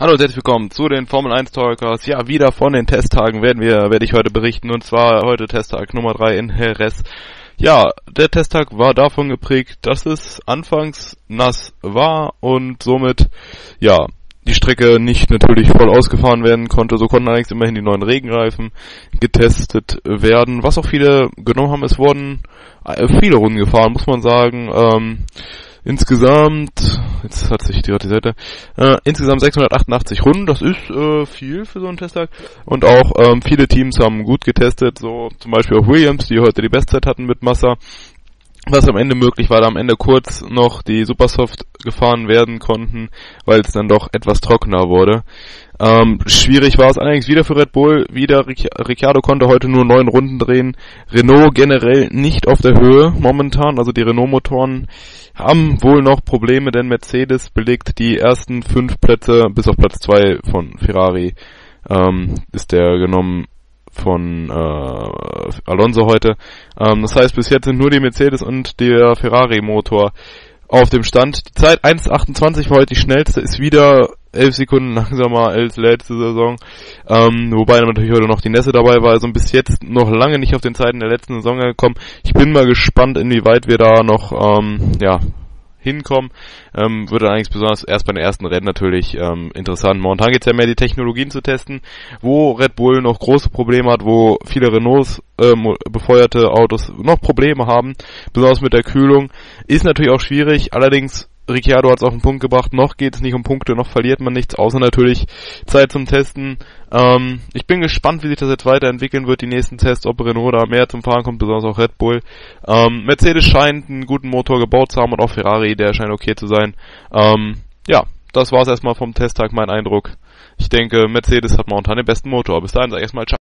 Hallo und herzlich willkommen zu den Formel 1 Talkers. Ja, wieder von den Testtagen werden wir, werde ich heute berichten und zwar heute Testtag Nummer 3 in Jerez. Ja, der Testtag war davon geprägt, dass es anfangs nass war und somit, ja, die Strecke nicht natürlich voll ausgefahren werden konnte. So konnten allerdings immerhin die neuen Regenreifen getestet werden. Was auch viele genommen haben, es wurden äh, viele Runden gefahren, muss man sagen. Ähm, insgesamt, jetzt hat sich die Seite, äh, insgesamt 688 Runden, das ist äh, viel für so einen Testtag. Und auch ähm, viele Teams haben gut getestet, so zum Beispiel auch Williams, die heute die Bestzeit hatten mit Massa. Was am Ende möglich war, da am Ende kurz noch die Supersoft gefahren werden konnten, weil es dann doch etwas trockener wurde. Ähm, schwierig war es allerdings wieder für Red Bull. Wieder Ricciardo konnte heute nur neun Runden drehen. Renault generell nicht auf der Höhe momentan. Also die Renault-Motoren haben wohl noch Probleme, denn Mercedes belegt die ersten fünf Plätze bis auf Platz zwei von Ferrari. Ähm, ist der genommen von äh, Alonso heute. Ähm, das heißt, bis jetzt sind nur die Mercedes und der Ferrari-Motor auf dem Stand. Die Zeit 1.28 war heute die schnellste, ist wieder 11 Sekunden langsamer als letzte Saison. Ähm, wobei natürlich heute noch die Nässe dabei war, also bis jetzt noch lange nicht auf den Zeiten der letzten Saison gekommen. Ich bin mal gespannt, inwieweit wir da noch ähm, ja, hinkommen. Ähm, wird dann eigentlich besonders erst bei den ersten Rennen natürlich ähm, interessant. Momentan geht es ja mehr die Technologien zu testen, wo Red Bull noch große Probleme hat, wo viele Renaults ähm, befeuerte Autos noch Probleme haben, besonders mit der Kühlung. Ist natürlich auch schwierig, allerdings Ricciardo hat es auf den Punkt gebracht, noch geht es nicht um Punkte, noch verliert man nichts, außer natürlich Zeit zum Testen. Ähm, ich bin gespannt, wie sich das jetzt weiterentwickeln wird, die nächsten Tests, ob Renault da mehr zum Fahren kommt, besonders auch Red Bull. Ähm, Mercedes scheint einen guten Motor gebaut zu haben und auch Ferrari, der scheint okay zu sein. Ähm, ja, das war's erstmal vom Testtag, mein Eindruck. Ich denke, Mercedes hat momentan den besten Motor. Bis dahin sag ich erstmal ciao.